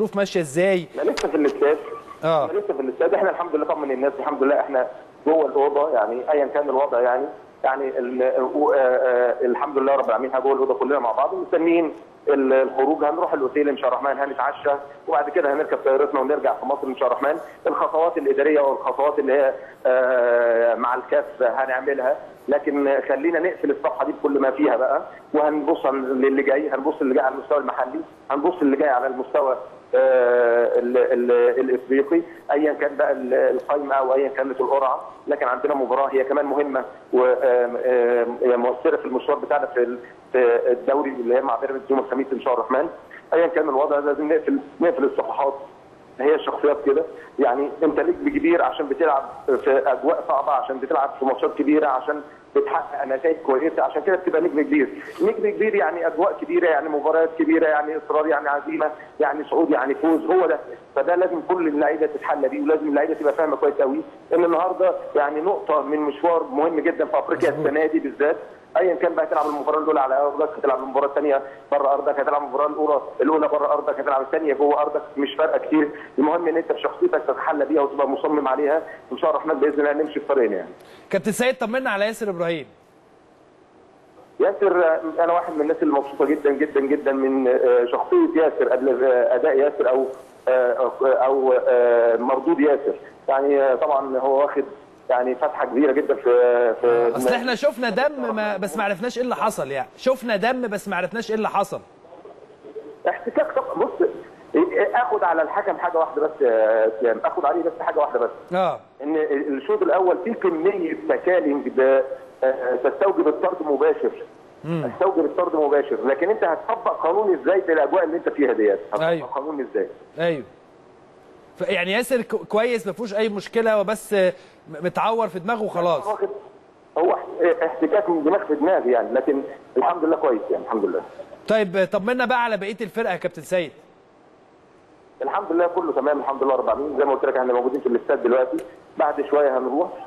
الظروف ماشية إزاي. إحنا لسه في الاستاد. آه. إحنا لسه في الاستاد. إحنا الحمد لله طمن الناس. الحمد لله إحنا جوه الأوضة. يعني ايا كان الوضع يعني. يعني ال- آه، آه، الحمد لله رب العالمين جوه الأوضة كلنا مع بعض. مستنيين ال- الخروج. هنروح الأوتيل إن شاء الله الرحمن هنتعشى. وبعد كده هنركب طيارتنا ونرجع في مصر إن شاء الله الرحمن. الخطوات الإدارية والخطوات اللي هي آه، مع الكاف هنعملها. لكن خلينا نقفل الصفحة دي بكل ما فيها بقى. وهنبص للي جاي. هنبص اللي جاي على المستوى المحلي. هنبص اللي جاي على المستوى ال- ال- الإفريقي ايا كان بقى ال- القايمة أو ايا كانت القرعه لكن عندنا مباراة هي كمان مهمة ومؤثره في المشوار بتاعنا في ال- في الدوري اللي هي مع بيراميدز يوم الخميس إن شاء الرحمن ايا كان الوضع لازم نقفل نقفل الصفحات. هي الشخصيات كده. يعني انت ليك كبير عشان بتلعب في أجواء صعبة عشان بتلعب في ماتشات كبيرة عشان بتحقق نتائج كويسة عشان كده بتبقى نجم كبير. نجم كبير يعني أجواء كبيرة يعني مباريات كبيرة يعني إصرار يعني عزيمة يعني صعود يعني فوز هو ده. فده لازم كل اللعيبة تتحلى بيه ولازم اللعيبة تبقى فاهمة كويس قوي إن النهارده يعني نقطة من مشوار مهم جدا في أفريقيا السنة دي بالذات ايا كان بقى هتلعب المباراة الأولى على أرضك هتلعب المباراة الثانية بره أرضك هتلعب المباراة الأولى الأولى بره أرضك هتلعب الثانية جوه أرضك مش فارقة كتير. المهم إن أنت بشخصيتك تتحلى بيها وتبقى مصمم عليها إن شاء الله الرحمن بإذن الله نمشي في طريقنا يعني. كابتن سيد طمنا على ياسر إبراهيم. ياسر أنا واحد من الناس اللي مبسوطة جدا جدا جدا من آه، شخصية ياسر قبل آه، أداء ياسر أو آه، أو مردود ياسر. يعني طبعا هو واخد يعني فتحة كبيرة جدا في في أصل إحنا شفنا دم ما بس ما عرفناش إيه اللي حصل يعني. شفنا دم بس ما عرفناش إيه اللي حصل. احتكاك طب بص آخد على الحكم حاجة واحدة بس يا اسلام آخد عليه بس حاجة واحدة بس. آه. إن الشوط الأول فيه كمية تكالينج ب- آه، تستوجب الطرد مباشر. تستوجب الطرد مباشر. لكن أنت هتطبق قانون إزاي في الأجواء اللي أنت فيها ديت؟ هتطبق أيوة. قانون إزاي؟ أيوه. يعني ياسر كويس ما فيهوش أي مشكلة وبس متعور في دماغه وخلاص. هو اح- احتكاك من دماغ في دماغ يعني لكن الحمد لله كويس يعني الحمد لله. طيب طمنا بقى على بقية الفرقة يا كابتن سيد. الحمد لله كله تمام الحمد لله رب العالمين. زي ما قلت لك إحنا موجودين في الاستاد دلوقتي. بعد شوية هنروح.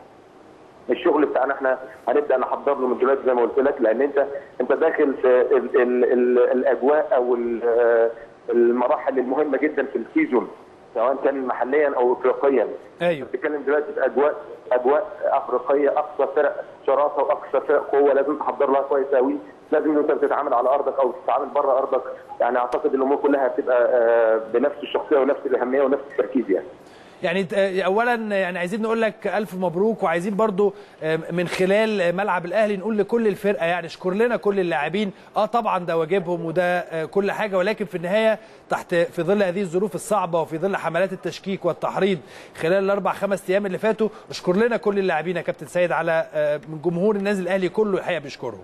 الشغل بتاعنا إحنا هنبدأ نحضر له من دلوقتي زي ما قلت لك لأن انت انت داخل في ال ال ال الأجواء أو آه، المراحل المهمة جدا في السيزون. سواء كان محليا أو افريقيا أيوه. بتتكلم دلوقتي في أجواء أجواء أفريقية أقصى فرق شراسة وأقصى فرق قوة لازم تحضر لها كويس قوي لازم أنت بتتعامل على أرضك أو تتعامل بره أرضك. يعني أعتقد الأمور كلها هتبقى آه، بنفس الشخصية ونفس الأهمية ونفس التركيز يعني. يعني ت- اولا يعني عايزين نقول لك ألف مبروك وعايزين برضو آه، من خلال ملعب الأهلي نقول لكل الفرقة يعني اشكر لنا كل اللاعبين. آه طبعا ده واجبهم وده آه، كل حاجة ولكن في النهاية تحت في ظل هذه الظروف الصعبة وفي ظل حملات التشكيك والتحريض خلال الأربع خمس أيام اللي فاتوا اشكر لنا كل اللاعبين يا كابتن سيد على آه، من جمهور النادي الأهلي كله الحقيقة بيشكرهم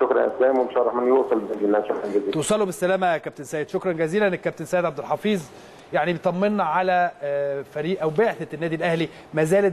شكرا يا إسلام وإن شاء الله الرحمن يوصل بإذن الله. شكرا جزيلا. توصلوا بالسلامة يا كابتن سيد. شكرا جزيلا الكابتن سيد عبد الحفيظ. يعني بيطمنا على آه، فريق أو بعثة النادي الأهلي ما زالت